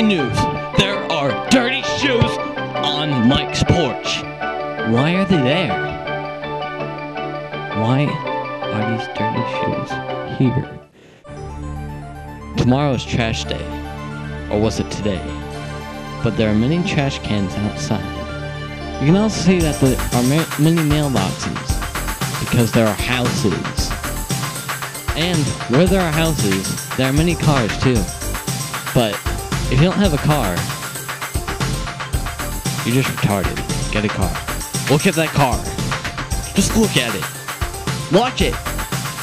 Breaking news. There are dirty shoes on Mike's porch. Why are they there? Why are these dirty shoes here? Tomorrow is trash day. Or was it today? But there are many trash cans outside. You can also see that there are ma- many mailboxes because there are houses. And where there are houses, there are many cars too. But if you don't have a car, you're just retarded. Get a car. Look at that car. Just look at it. Watch it.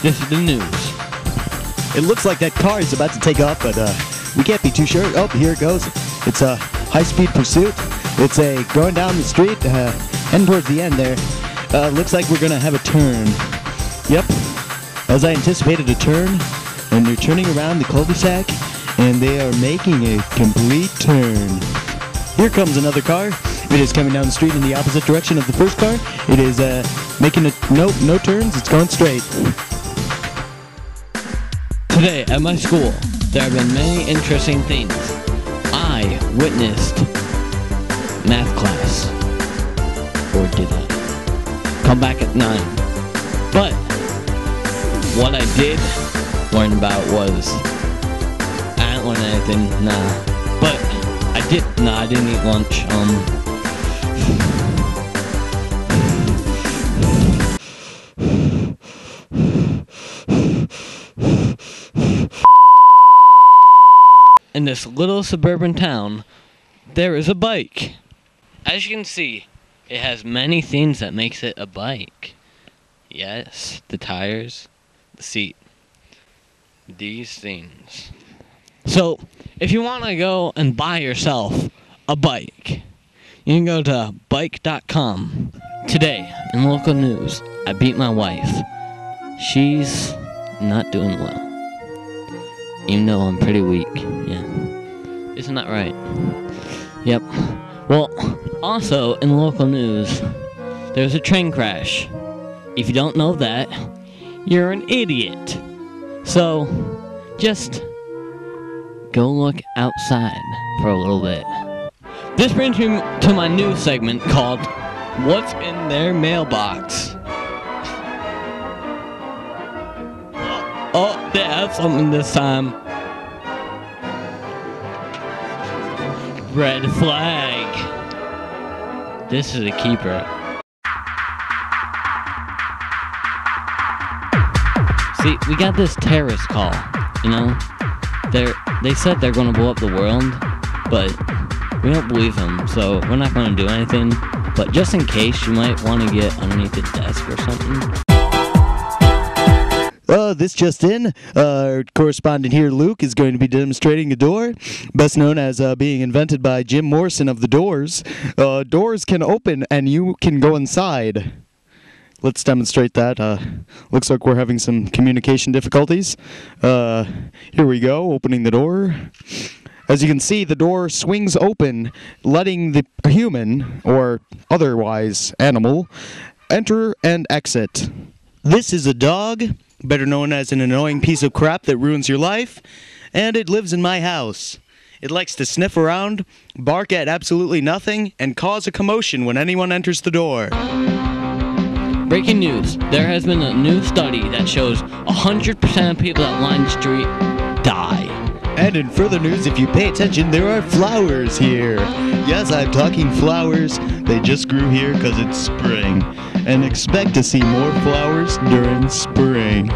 This is the news. It looks like that car is about to take off, but uh, we can't be too sure. Oh, here it goes. It's a high-speed pursuit. It's a going down the street, uh, heading towards the end there. Uh, looks like we're gonna have a turn. Yep, as I anticipated a turn, and they're turning around the cul-de-sac, and they are making a complete turn. Here comes another car. It is coming down the street in the opposite direction of the first car. It is uh, making a no no turns. It's going straight. Today at my school, there have been many interesting things. I witnessed math class. Or did I? Come back at 9. But what I did learn about was anything, nah. But I did nah, I didn't eat lunch. Um in this little suburban town, there is a bike. As you can see, it has many things that makes it a bike. Yes, the tires, the seat, these things. So, if you want to go and buy yourself a bike, you can go to bike.com. Today, in local news, I beat my wife. She's not doing well. Even though I'm pretty weak. Yeah. Isn't that right? Yep. Well, also in local news, there's a train crash. If you don't know that, you're an idiot. So, just go look outside for a little bit. This brings me to my new segment called What's in Their Mailbox? Oh, they have something this time. Red flag. This is a keeper. See, we got this terrorist call. You know, they're they said they're gonna blow up the world, but we don't believe them, so we're not gonna do anything. But just in case, you might want to get underneath the desk or something. Uh, this just in, uh, our correspondent here, Luke, is going to be demonstrating a door, best known as uh, being invented by Jim Morrison of the Doors. Uh, doors can open and you can go inside. Let's demonstrate that. Uh, looks like we're having some communication difficulties. Uh, here we go, opening the door. As you can see, the door swings open, letting the human, or otherwise animal, enter and exit. This is a dog, better known as an annoying piece of crap that ruins your life, and it lives in my house. It likes to sniff around, bark at absolutely nothing, and cause a commotion when anyone enters the door. Breaking news. There has been a new study that shows 100% of people line the street die. And in further news, if you pay attention, there are flowers here. Yes, I'm talking flowers. They just grew here because it's spring. And expect to see more flowers during spring.